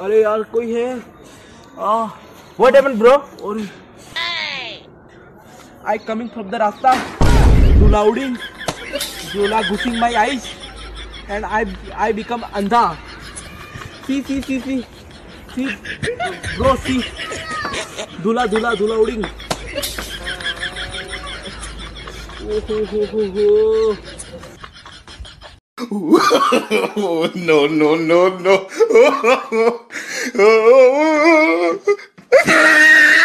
अरे यार कोई है? व्हाट हैपेंड ब्रो और आई कमिंग फ्रॉम द रास्ता। Too louding you are goosing my eyes and I I become अंधा। See see see see. See. Bro see. दूला दूला दूला उड़िंग ओ हो हो हो हो। Oh, no, no, no, no.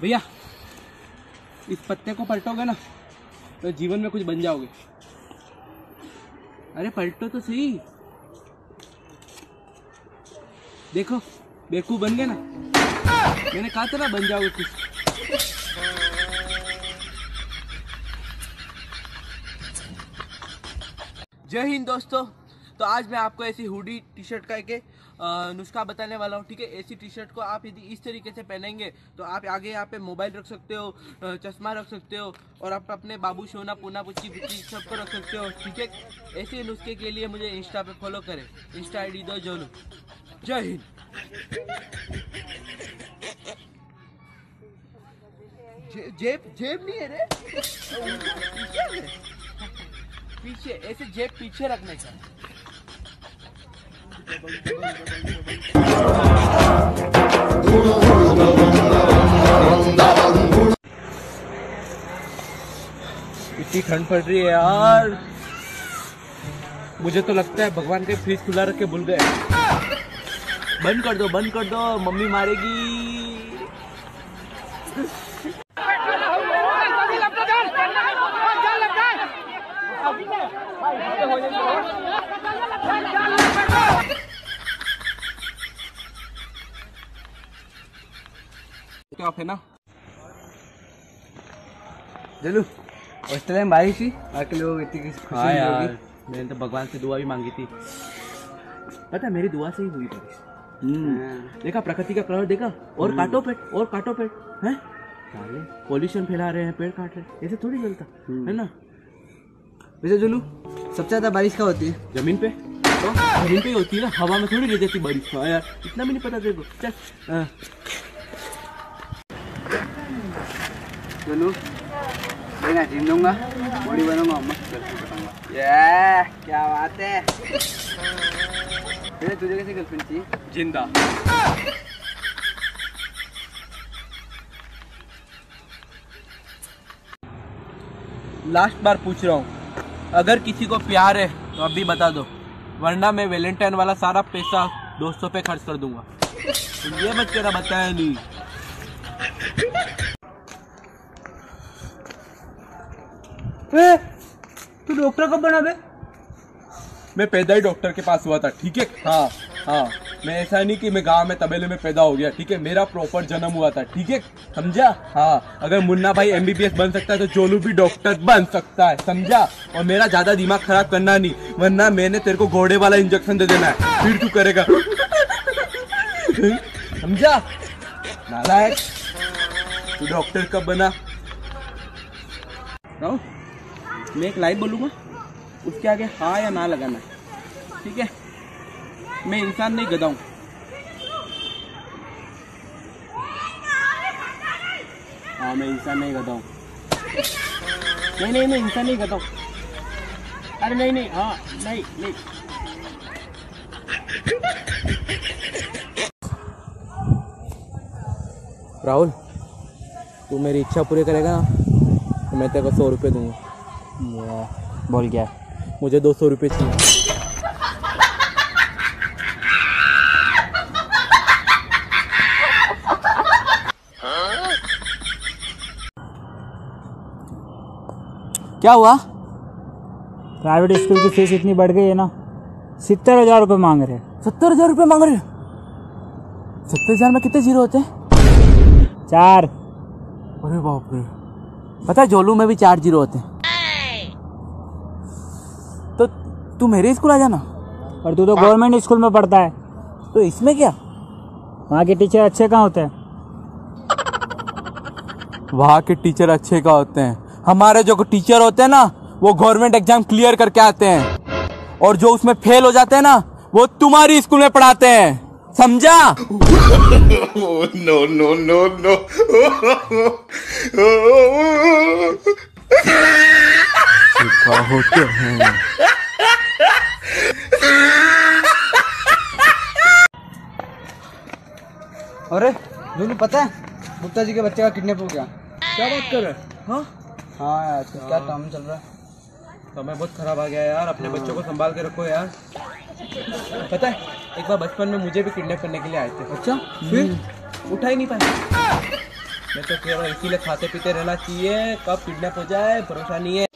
भैया, इस पत्ते को पलटोगे ना तो जीवन में कुछ बन जाओगे। अरे पलटो तो सही। देखो, बेवकूफ़ बन गए ना। मैंने कहा था ना, बन जाओगे कुछ। जय हिंद दोस्तों। तो आज मैं आपको ऐसी हुडी टी शर्ट का एक नुस्खा बताने वाला हूँ, ठीक है? ऐसी टी शर्ट को आप यदि इस तरीके से पहनेंगे तो आप आगे यहाँ पे मोबाइल रख सकते हो चश्मा रख सकते हो, और आप अपने बाबू सोना पूना पुच्ची पुच्ची सबको रख सकते हो, ठीक है? ऐसे नुस्खे के लिए मुझे इंस्टा पे फॉलो करें, इंस्टा आई डी दो जोनू। जय हिंद। जेब जेब नहीं है रे? पीछे ऐसे जेब पीछे रखने का इतनी ठंड पड़ रही है यार। मुझे तो लगता है भगवान के फ्रिज खुला रख के भूल गए। बंद कर दो, बंद कर दो, मम्मी मारेगी। क्या है ना? जलू हॉस्टल में बारिश हुई बाकी लोग इतनी खुशी हाँ यार मैंने तो भगवान से दुआ भी मांगी थी। पता है, मेरी दुआ से ही हुई बारिश हम्म। देखा प्रकृति का कलर देखा? और काटो पेड़ और काटो पेड़ हैं? साले पॉल्यूशन फैला रहे हैं पेड़ काट रहे हैं। ऐसे थोड़ी चलता है ना? वैसे जुलू सबसे ज़्यादा बारिश का होती है? ज़मीन पे। तो ज़मीन पे ही होती है ना। हवा में थोड़ी रह जाती बारिश। हाँ यार इतना भी नहीं पता तेरे को। चल बॉडी बनूँगा मस्त गर्लफ्रेंड ये क्या बात है तुझे कैसी गर्लफ्रेंड ज़िंदा लास्ट बार पूछ रहा हूँ। अगर किसी को प्यार है तो अभी बता दो। वरना मैं वैलेंटाइन वाला सारा पैसा दोस्तों पे खर्च कर दूँगा। तो ये मत तेरा बताया नहीं। ए, तू डॉक्टर कब बना बे? मैं पैदा ही डॉक्टर के पास हुआ था ठीक है? हाँ। हाँ मैं ऐसा नहीं कि मैं गाँव में तबेले में पैदा हो गया ठीक है? मेरा प्रॉपर जन्म हुआ था ठीक है? समझा? हाँ अगर मुन्ना भाई एमबीबीएस बन सकता है तो जोनू भी डॉक्टर बन सकता है समझा? और मेरा ज़्यादा दिमाग खराब करना नहीं वरना मैंने तेरे को घोड़े वाला इंजेक्शन दे देना है फिर तू करेगा। समझा? नालायक तू डॉक्टर कब बना? राहुल मैं एक लाइन बोलूँगा। उसके आगे हाँ या ना लगाना। ठीक है? मैं इंसान नहीं, गधा हूँ। हाँ मैं इंसान नहीं, गधा हूँ। नहीं नहीं नहीं इंसान नहीं, गधा हूँ। अरे नहीं नहीं हाँ नहीं नहीं। राहुल, तू मेरी इच्छा पूरी करेगा ना तो मैं तेरे को सौ रुपये दूँगा। बोल क्या? मुझे दो सौ रुपये चाहिए। क्या हुआ? प्राइवेट स्कूल की फ़ीस इतनी बढ़ गई है ना। सत्तर हज़ार रुपये मांग रहे सत्तर हज़ार रुपये मांग रहे सत्तर हज़ार में कितने ज़ीरो होते हैं? चार। अरे बाप रे। पता है जोलू में भी चार ज़ीरो होते हैं तो तू मेरे स्कूल आ जाना। और तू तो गवर्नमेंट स्कूल में पढ़ता है। तो इसमें क्या? वहाँ के टीचर अच्छे कहाँ होते हैं? वहाँ के टीचर अच्छे का होते हैं? हमारे जो टीचर होते हैं ना वो गवर्नमेंट एग्ज़ाम क्लियर करके आते हैं। और जो उसमें फेल हो जाते हैं ना वो तुम्हारी स्कूल में पढ़ाते हैं। समझा? no, no, no, no. होते हैं। अरे दोनों पता है? गुप्ता जी के बच्चे का किडनैप हो गया। क्या बात कर रहे हाँ? हाँ? यार आजकल क्या काम चल रहा है? समय बहुत खराब आ गया यार अपने बच्चों को संभाल के रखो यार। पता है एक बार बचपन में मुझे भी किडनैप करने के लिए आए थे। अच्छा? फिर? उठा ही नहीं पाया। मैं तो कह रहा हूँ इसीलिए खाते पीते रहना चाहिए कब किडनैप हो जाए भरोसा नहीं है।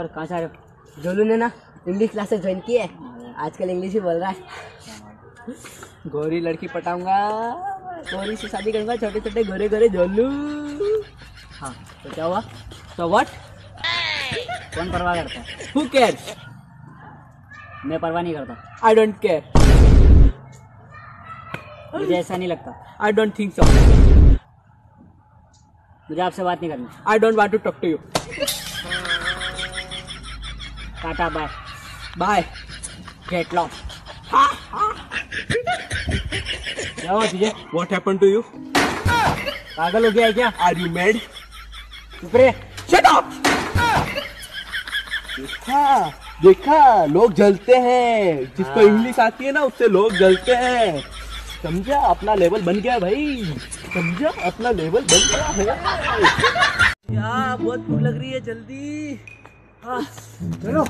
कहाँ से आ रहे हो? जोलू ने ना इंग्लिश क्लासेस ज्वाइन की है। आजकल इंग्लिश ही बोल रहा है। गोरी लड़की पटाऊँगा। गोरी से शादी करूँगा छोटे छोटे गोरे गोरे जोलू हाँ तो क्या हुआ? तो व्हाट कौन परवाह करता? है हु केयर्स मैं परवाह नहीं करता। आई डोंट केयर मुझे ऐसा नहीं लगता। आई डोंट थिंक सो मुझे आपसे बात नहीं करनी। I don't want to talk to you tata bye bye get lost क्या हुआ तुझे? व्हाट हैपन टू यू पागल हो गया है क्या? आर यू मैड चुप शट अप देखा देखा लोग जलते हैं। जिसको इंग्लिश आती है ना उससे लोग जलते हैं। समझा? अपना लेवल बन गया भाई। समझा? अपना लेवल बन गया है। क्या बहुत भूख लग रही है जल्दी? 啊，加油！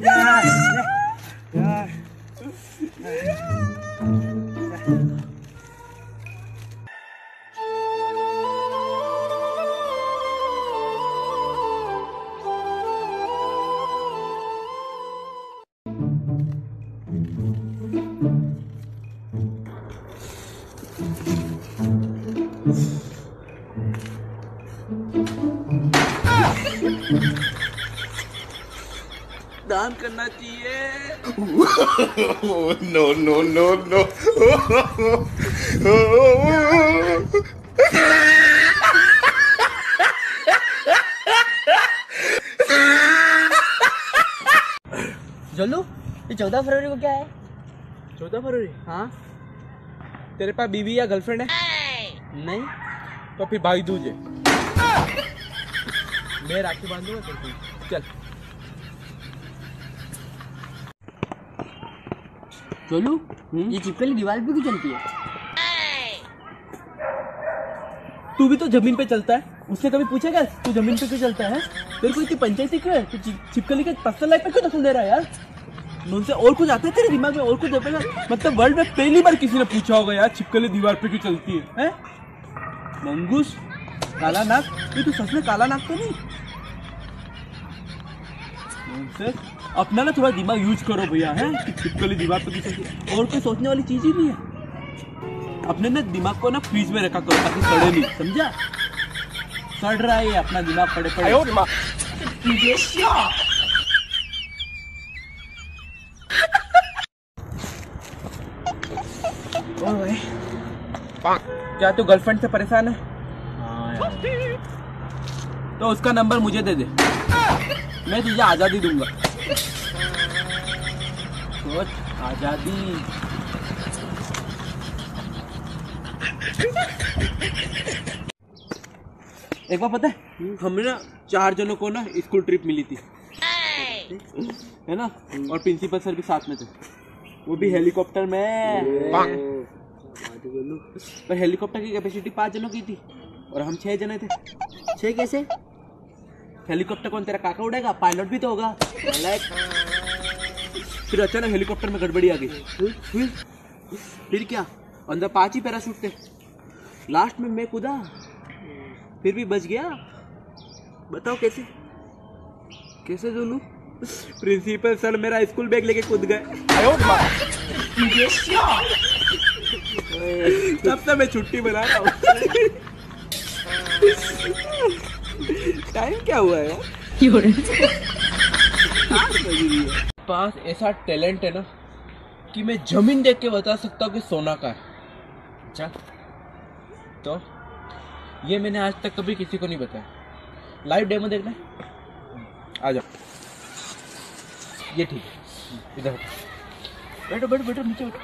来来来！दान करना चाहिए। No, no, no, no. जोलू ये चौदह फरवरी को क्या है? चौदह फरवरी? हाँ। तेरे पास बीवी या गर्लफ्रेंड है? नहीं। तो फिर भाई दूजे। है मैं राखी बांधूँगा तेरे को। चल जोलू ये चिपकली दीवार पे क्यों चलती है? तू भी तो ज़मीन पे चलता है। उसने कभी पूछेगा तू ज़मीन पे क्यों चलता है? तेरे को इतनी पंचायती क्यों है? तू चि- छिपकली के पर्सनल लाइफ पे क्यों दखल दे रहा है यार? उनसे और कुछ आता है तेरे दिमाग में और कुछ है मतलब वर्ल्ड में पहली बार किसी ने पूछा होगा यार छिपकली दीवार पे क्यों चलती है? हैं? मंगूस काला नाक ये तू सच में काला नाक तो नहीं। अपना ना थोड़ा दिमाग यूज़ करो भैया है? कि छिपकली दीवार पे क्यों चलती है और कोई सोचने वाली चीज़ ही नहीं है। अपने ना दिमाग को ना फ्रीज में रखा करो ताकि सड़े नहीं समझा? सड़ रहा है अपना दिमाग पड़े पड़े। और क्या तू गर्लफ्रेंड से परेशान है? तो उसका नंबर मुझे दे दे। मैं तुझे आज़ादी दूँगा। सोच आज़ादी। एक बार पता है हमें ना चार जनों को ना स्कूल ट्रिप मिली थी। है ना? और प्रिंसिपल सर भी साथ में थे। वो भी हेलीकॉप्टर में। पर हेलीकॉप्टर की कैपेसिटी पाँच जनों की थी। और हम छह जने थे। छह कैसे? हेलीकॉप्टर कौन तेरा काका उड़ेगा? पायलट भी तो होगा। फिर अचानक हेलीकॉप्टर में गड़बड़ी आ गई। फिर क्या? अंदर पाँच ही पैराशूट थे। लास्ट में मैं कूदा। फिर भी बच गया। बताओ कैसे? कैसे जोलू प्रिंसिपल सर मेरा स्कूल बैग लेके कूद गए। तब से मैं छुट्टी बना रहा हूँ। टाइम क्या हुआ है? यार पास ऐसा टैलेंट है ना कि मैं ज़मीन देख के बता सकता हूँ कि सोना का है। अच्छा? तो ये मैंने आज तक कभी किसी को नहीं बताया। लाइव डेमो देखना है? आ जाओ। ये ठीक है। इधर बैठो बैठो बैठो नीचे बैठो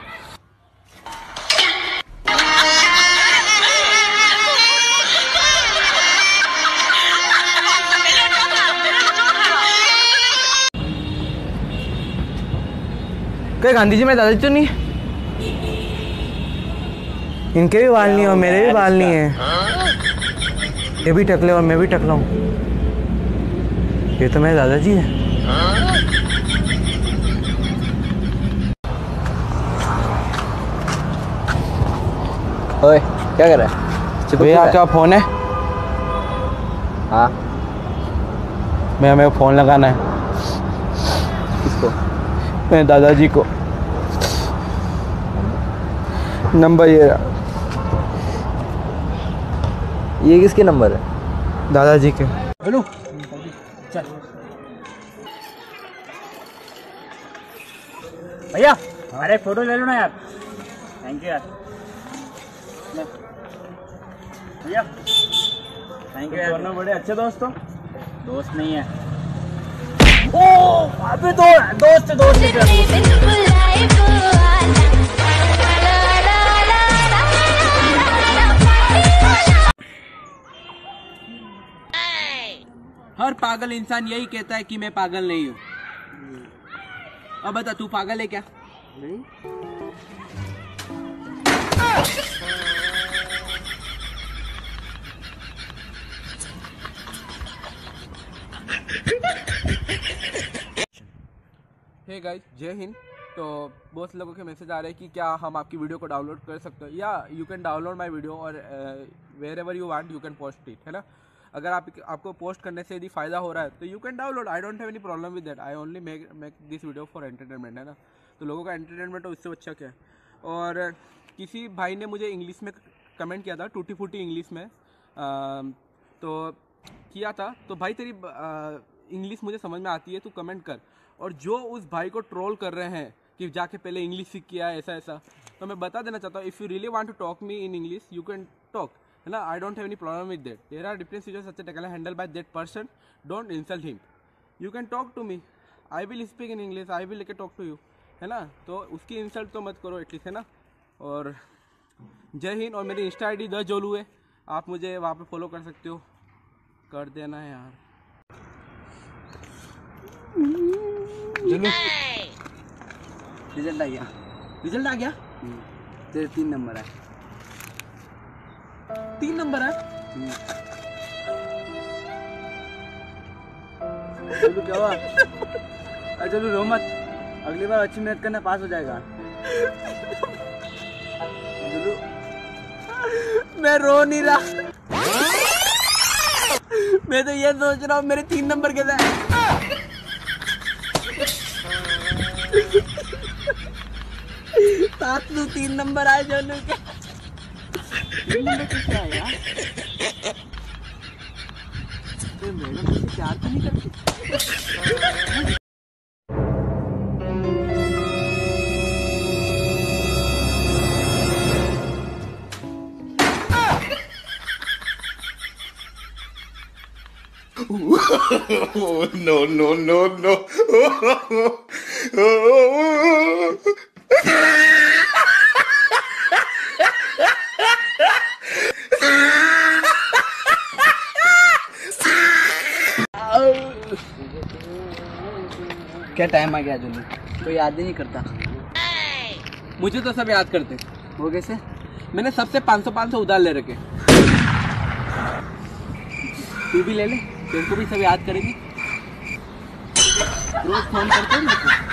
क्या गांधी जी में दादाजी तो नहीं है? इनके भी बाल नहीं और मेरे भी बाल नहीं है। ये भी टकले और मैं भी टकला हूँ। ये तो मेरे दादाजी है। ओए क्या कर रहा है? भैया क्या फ़ोन है? हाँ। मैं मेरे को फ़ोन लगाना है। किसको? मेरे दादाजी को। नंबर ये रहा, ये किसके नंबर है? दादाजी के। हेलो। चल। भैया अरे फ़ोटो ले लो ना यार। थैंक यू यार। भैया। थैंक यू यार। बड़े अच्छे दोस्त हो। दोस्त नहीं है। ओ अबे दो दोस्त दोस्त। हर पागल इंसान यही कहता है कि मैं पागल नहीं हूँ। अब बता तू पागल है क्या? हे गाइस जय हिंद। तो बहुत लोगों के मैसेज आ रहे हैं कि क्या हम आपकी वीडियो को डाउनलोड कर सकते हैं? या you can download my video और wherever you want you can post it है ना? अगर आप आपको पोस्ट करने से यदि फ़ायदा हो रहा है तो you can download I don't have any problem with that I only make make this video for entertainment है ना? तो लोगों का एंटरटेनमेंट हो इससे अच्छा क्या है? और किसी भाई ने मुझे इंग्लिश में कमेंट किया था टूटी फूटी इंग्लिश में अम, तो किया था। तो भाई तेरी इंग्लिश मुझे समझ में आती है तू कमेंट कर। और जो उस भाई को ट्रोल कर रहे हैं कि जाके पहले इंग्लिश सीख किया ऐसा ऐसा तो मैं बता देना चाहता हूँ if you really want to talk me in English you can talk है ना? I don't have any problem with that there are different situation such tackle handle by that person don't insult him you can talk to me I will speak in English I will लेके talk to you है ना? तो उसकी insult तो मत करो at least है ना? और जय हिंद और मेरी Insta I D the Jolu है। आप मुझे वहाँ पे फॉलो कर सकते हो। कर देना है यार चलो रिज़ल्ट आ गया। रिज़ल्ट आ गया? तेरे तीन नंबर है। तीन नंबर है। क्या हुआ? रो मत। अगली बार अच्छी मेहनत करना पास हो जाएगा। मैं रो नहीं रहा। मैं तो ये सोच रहा हूँ, मेरे तीन नंबर के साथ। तीन नंबर आए जोनू के। तीन नंबर कैसे आया ये मैडम मुझसे प्यार तो नहीं करती Oh, no, no, no, no. क्या टाइम आ गया जो कोई याद ही नहीं करता। मुझे तो सब याद करते। वो कैसे मैंने सबसे 500 500 उधार ले रखे। तू भी ले ले, तेरे को भी सब याद करेगी। रोज फ़ोन करते हैं